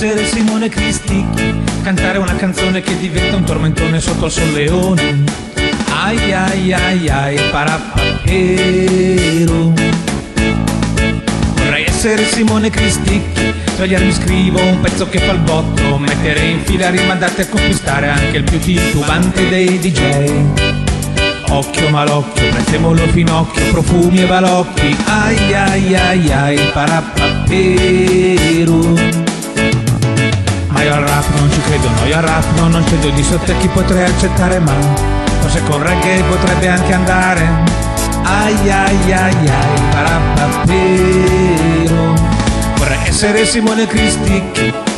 essere Simone Cristi, cantare una canzone che diventa un tormentone sotto il solleone. Ai ai ai ai parappapero. Vorrei essere Simone Cristi, togliermi scrivo un pezzo che fa il botto, mettere in fila rimandate a conquistare anche il più titubante dei DJ. Occhio malocchio, prezzemolo finocchio, profumi e balocchi, ai ai ai ai, parappapero. Al rap no, non cedo di sotto chi potrei accettare, ma forse con reggae potrebbe anche andare. Ai ai ai ai, parappapero. Vorrei essere Simone Cristi,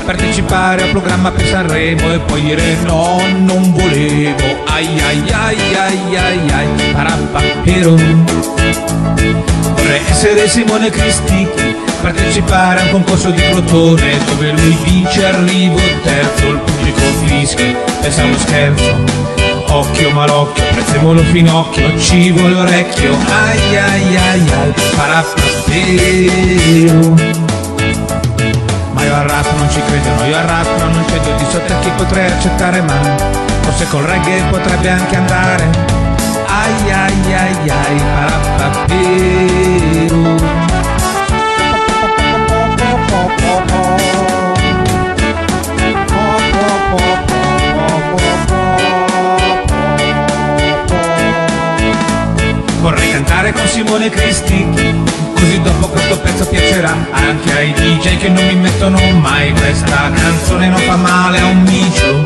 partecipare al programma per Sanremo e poi dire no, non volevo. Ai ai ai ai ai ai, parappapero. Vorrei essere Simone Cristi, partecipare a un concorso di Crotone dove lui vince arrivo terzo, il fischia, pensa uno scherzo. Occhio malocchio, prezzemolo finocchio, ci vuole orecchio, ai ai ai ai, parappapero. Ma io al rap non ci credo, no, io al rap no, non cedo di sotto a chi potrei accettare, ma forse col reggae potrebbe anche andare. Ai ai ai ai, parappapero. Simone Cristi, così dopo questo pezzo piacerà anche ai DJ che non mi mettono mai questa canzone non fa male a un micio.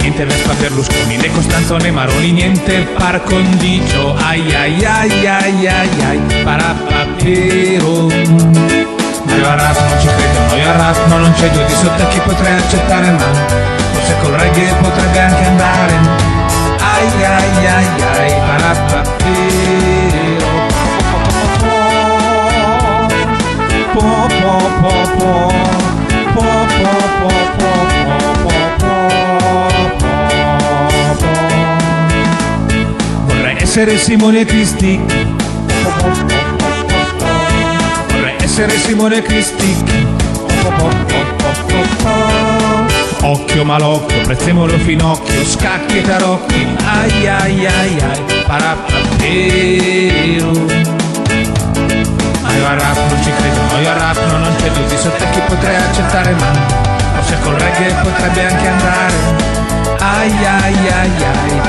Niente Vespa Berlusconi, né Costanzo né Maroni, niente par condicio. Ai ai ai ai ai ai, parappapero. Ma io a rap non ci credo, no, io a rap no, non cedo di sotto chi potrei accettare, ma forse col reggae potrebbe anche andare. Ai ai ai ai, parappapero. Essere Simone Cristi. Vorrei essere Simone Cristi. Occhio malocchio, prezzemolo finocchio, scacchi e tarocchi, ai ai ai ai, parappapero. Ma io al rap non ci credo, no, io al rap no, non cedo di sotto a chi potrei accettare, ma forse col reggae potrebbe anche andare. Ai ai ai ai,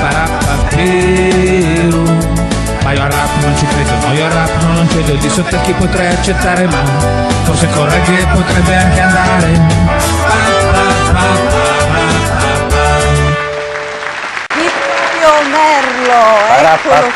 cedo di sotto a chi potrei accettare, ma forse col reggae potrebbe anche andare. Pa, Merlo, eccolo